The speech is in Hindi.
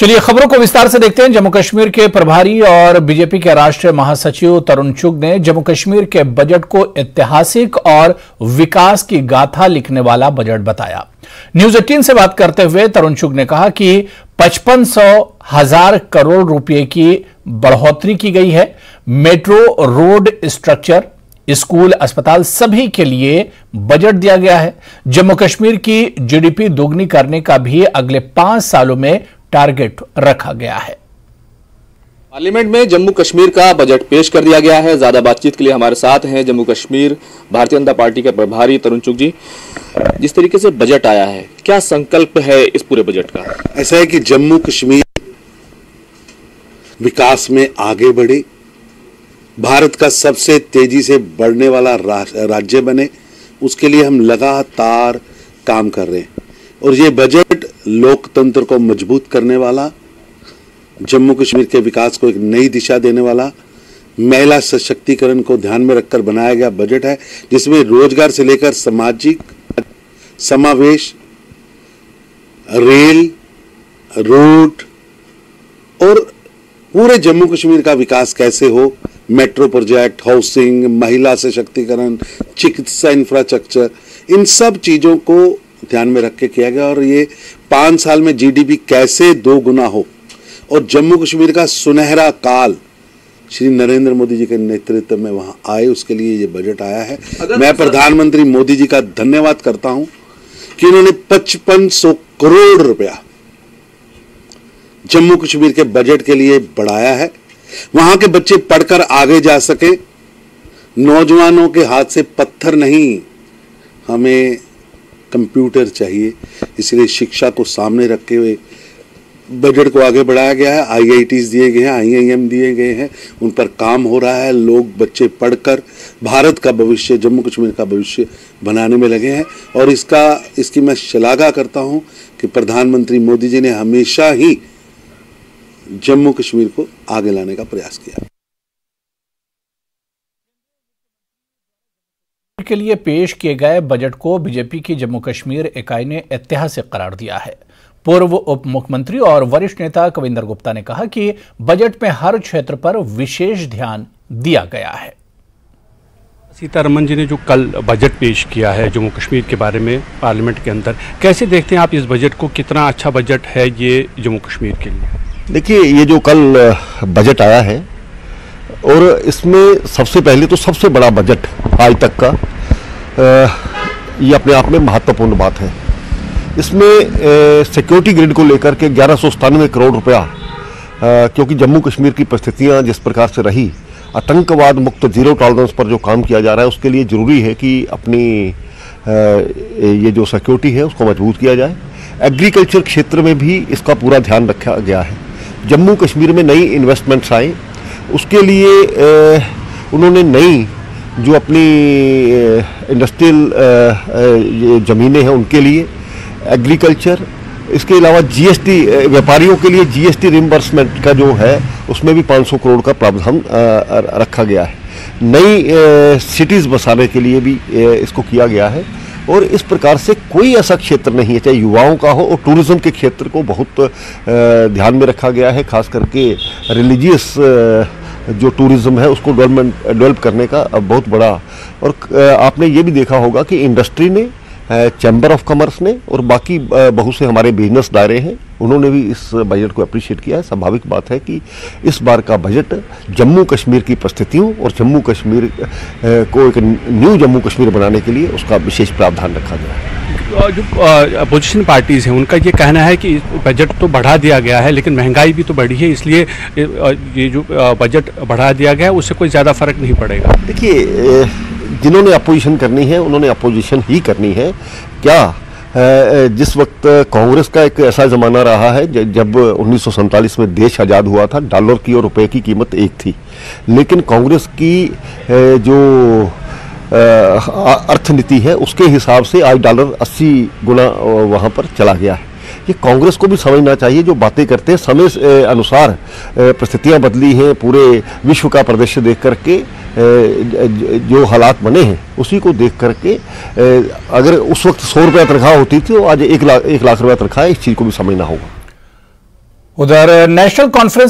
चलिए, खबरों को विस्तार से देखते हैं। जम्मू कश्मीर के प्रभारी और बीजेपी के राष्ट्रीय महासचिव तरुण चुग ने जम्मू कश्मीर के बजट को ऐतिहासिक और विकास की गाथा लिखने वाला बजट बताया। न्यूज़ एटीन से बात करते हुए तरुण चुग ने कहा कि पचपन सौ हज़ार करोड़ रुपए की बढ़ोतरी की गई है। मेट्रो, रोड स्ट्रक्चर, स्कूल, अस्पताल सभी के लिए बजट दिया गया है। जम्मू कश्मीर की जीडीपी दोगुनी करने का भी अगले पाँच सालों में टारगेट रखा गया है। पार्लियामेंट में जम्मू कश्मीर का बजट पेश कर दिया गया है। ज़्यादा बातचीत के लिए हमारे साथ हैं जम्मू कश्मीर भारतीय जनता पार्टी के प्रभारी तरुण चुग जी। जिस तरीके से बजट आया है क्या संकल्प है इस पूरे बजट का? ऐसा है कि जम्मू कश्मीर विकास में आगे बढ़े भारत का सबसे तेज़ी से बढ़ने वाला राज्य बने उसके लिए हम लगातार काम कर रहे हैं। और ये बजट लोकतंत्र को मज़बूत करने वाला, जम्मू कश्मीर के विकास को एक नई दिशा देने वाला, महिला सशक्तिकरण को ध्यान में रखकर बनाया गया बजट है, जिसमें रोज़गार से लेकर सामाजिक समावेश, रेल, रोड और पूरे जम्मू कश्मीर का विकास कैसे हो, मेट्रो प्रोजेक्ट, हाउसिंग, महिला सशक्तिकरण, चिकित्सा इंफ्रास्ट्रक्चर इन सब चीज़ों को ध्यान में रख के किया गया और ये पाँच साल में जीडीपी कैसे दो गुना हो? और जम्मू कश्मीर का सुनहरा काल श्री नरेंद्र मोदी जी के नेतृत्व में वहाँ आए उसके लिए ये बजट आया है। मैं प्रधानमंत्री मोदी जी का धन्यवाद करता हूँ कि उन्होंने पचपन सौ करोड़ रुपया जम्मू कश्मीर के बजट के लिए बढ़ाया है। वहाँ के बच्चे पढ़कर आगे जा सके। नौजवानों के हाथ से पत्थर नहीं हमें कंप्यूटर चाहिए, इसलिए शिक्षा को सामने रखे हुए बजट को आगे बढ़ाया गया है आईआईटीज दिए गए हैं आईआईएम दिए गए हैं, उन पर काम हो रहा है, लोग बच्चे पढ़कर भारत का भविष्य, जम्मू कश्मीर का भविष्य बनाने में लगे हैं। और इसका, इसकी मैं शलाघा करता हूँ कि प्रधानमंत्री मोदी जी ने हमेशा ही जम्मू कश्मीर को आगे लाने का प्रयास किया। के लिए पेश किए गए बजट को बीजेपी की जम्मू कश्मीर इकाई ने ऐतिहासिक करार दिया है। पूर्व उप मुख्यमंत्री और वरिष्ठ नेता कविंदर गुप्ता ने कहा कि बजट में हर क्षेत्र पर विशेष ध्यान दिया गया है। सीतारमन जी ने जो कल बजट पेश किया है जम्मू कश्मीर के बारे में पार्लियामेंट के अंदर कैसे देखते हैं आप इस बजट को? कितना अच्छा बजट है ये जम्मू कश्मीर के लिए? देखिए ये जो कल बजट आया है और इसमें सबसे पहले तो सबसे बड़ा बजट आज तक का ये अपने आप में महत्वपूर्ण बात है। इसमें सिक्योरिटी ग्रिड को लेकर के ग्यारह करोड़ रुपया क्योंकि जम्मू कश्मीर की परिस्थितियाँ जिस प्रकार से रही, आतंकवाद मुक्त ज़ीरो टॉलरेंस पर जो काम किया जा रहा है, उसके लिए ज़रूरी है कि अपनी ये जो सिक्योरिटी है, उसको मज़बूत किया जाए। एग्रीकल्चर क्षेत्र में भी इसका पूरा ध्यान रखा गया है। जम्मू कश्मीर में नई इन्वेस्टमेंट्स आए उसके लिए उन्होंने नई जो अपनी इंडस्ट्रियल ज़मीनें हैं उनके लिए एग्रीकल्चर इसके अलावा जीएसटी व्यापारियों के लिए जीएसटी रिम्बर्समेंट का जो है, उसमें भी 500 करोड़ का प्रावधान रखा गया है। नई सिटीज़ बसाने के लिए भी इसको किया गया है। और इस प्रकार से कोई ऐसा क्षेत्र नहीं है, चाहे युवाओं का हो, और टूरिज़्म के क्षेत्र को बहुत ध्यान में रखा गया है, खास करके रिलीजियस जो टूरिज़्म है, उसको डेवलपमेंट डेवलप करने का बहुत बड़ा और आपने ये भी देखा होगा कि इंडस्ट्री ने चैम्बर ऑफ़ कॉमर्स ने और बाकी बहुत से हमारे बिज़नेस दायरे हैं, उन्होंने भी इस बजट को अप्रिशिएट किया है। स्वाभाविक बात है कि इस बार का बजट जम्मू कश्मीर की परिस्थितियों और जम्मू कश्मीर को एक न्यू जम्मू कश्मीर बनाने के लिए उसका विशेष प्रावधान रखा गया है। जो अपोजिशन पार्टीज़ हैं, उनका ये कहना है कि बजट तो बढ़ा दिया गया है, लेकिन महँगाई भी तो बढ़ी है, इसलिए ये जो बजट बढ़ा दिया गया है उससे कोई ज़्यादा फ़र्क नहीं पड़ेगा। देखिए जिन्होंने अपोजिशन करनी है, उन्होंने अपोजिशन ही करनी है। क्या जिस वक्त कांग्रेस का एक ऐसा ज़माना रहा है जब उन्नीस सौ सैंतालीस में देश आज़ाद हुआ था, डॉलर की और रुपए की कीमत एक थी। लेकिन कांग्रेस की जो अर्थनीति है, उसके हिसाब से आज डॉलर 80 गुना वहाँ पर चला गया है। ये कांग्रेस को भी समझना चाहिए, जो बातें करते हैं, समय अनुसार परिस्थितियाँ बदली हैं, पूरे विश्व का प्रदर्शन देख करके जो हालात बने हैं, उसी को देख करके अगर उस वक्त सौ रुपया तनख्वाह होती थी तो आज एक लाख एक लाख रुपया तनख्वाह इस चीज़ को भी समझना होगा। उधर नेशनल कॉन्फ्रेंस